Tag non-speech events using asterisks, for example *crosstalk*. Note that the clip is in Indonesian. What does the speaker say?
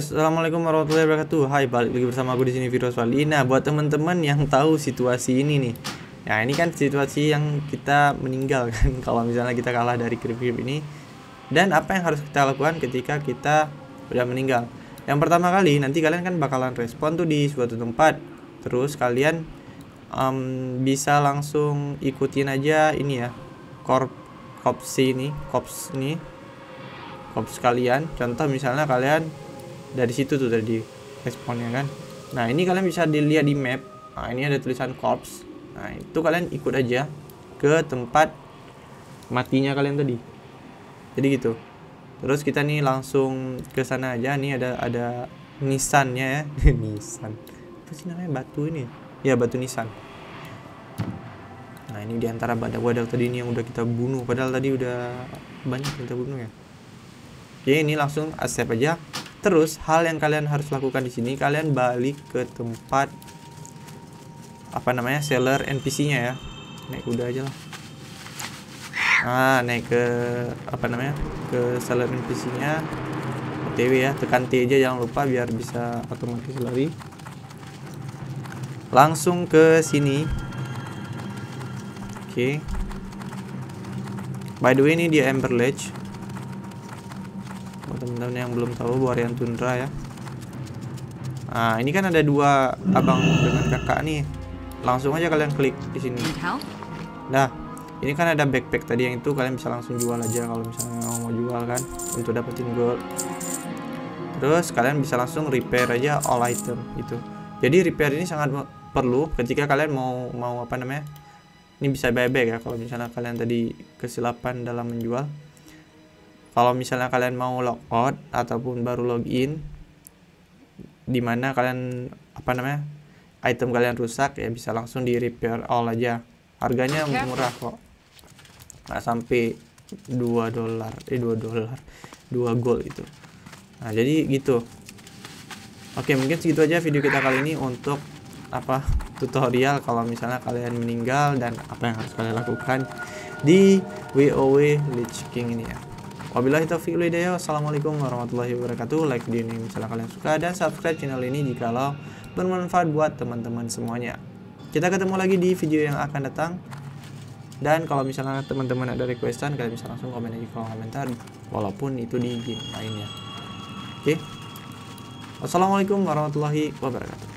assalamualaikum warahmatullahi wabarakatuh. Hai, balik lagi bersama aku di sini Virus Wali. Nah, buat teman-teman yang tahu situasi ini nih, ya ini kan situasi yang kita meninggal kan, *laughs* kalau misalnya kita kalah dari grip-grip ini. Dan apa yang harus kita lakukan ketika kita udah meninggal? Yang pertama kali, nanti kalian kan bakalan respon tuh di suatu tempat. Terus kalian um, bisa langsung ikutin aja ini ya, korp kops ini, kops ini, kops kalian. Contoh misalnya kalian dari situ tuh tadi responnya kan. Nah ini kalian bisa dilihat di map. Nah ini ada tulisan corps nah itu kalian ikut aja ke tempat matinya kalian tadi. Jadi gitu. Terus kita nih langsung ke sana aja. Nih ada ada nisannya ya. *laughs* Nisan. Apa sih namanya? Batu ini? Ya batu nisan. Nah ini di antara badak-badak tadi ini yang udah kita bunuh. Padahal tadi udah banyak kita bunuh ya. Oke ini langsung accept aja Terus hal yang kalian harus lakukan di sini kalian balik ke tempat apa namanya seller NPC-nya ya. Naik kuda aja lah. Nah, naik ke apa namanya? ke seller NPC-nya. OTW ya, tekan T aja jangan lupa biar bisa otomatis lari. Langsung ke sini. Oke. Okay. By the way ini dia Ember Ledge teman-teman yang belum tahu Borean Tundra ya. Nah ini kan ada dua abang dengan kakak nih. Langsung aja kalian klik di sini. Nah ini kan ada backpack tadi yang itu kalian bisa langsung jual aja kalau misalnya mau jual kan untuk dapetin gold. Terus kalian bisa langsung repair aja all item gitu. Jadi repair ini sangat perlu ketika kalian mau mau apa namanya ini bisa buyback ya kalau misalnya kalian tadi kesilapan dalam menjual kalau misalnya kalian mau logout ataupun baru login di mana kalian apa namanya item kalian rusak ya bisa langsung di repair all aja. Harganya murah kok. Nggak sampai 2 dolar eh 2 dolar 2 gold itu. Nah jadi gitu. Oke mungkin segitu aja video kita kali ini untuk apa tutorial kalau misalnya kalian meninggal dan apa yang harus kalian lakukan di WoW Lich King ini ya Wabillahi taufiq hidayah. Warahmatullahi wabarakatuh. Like video ini misalnya kalian suka dan subscribe channel ini jika lo bermanfaat buat teman-teman semuanya. Kita ketemu lagi di video yang akan datang. Dan kalau misalnya teman-teman ada requestan, kalian bisa langsung komen di kolom komentar walaupun itu di game lainnya. Oke. Okay? Wassalamualaikum warahmatullahi wabarakatuh.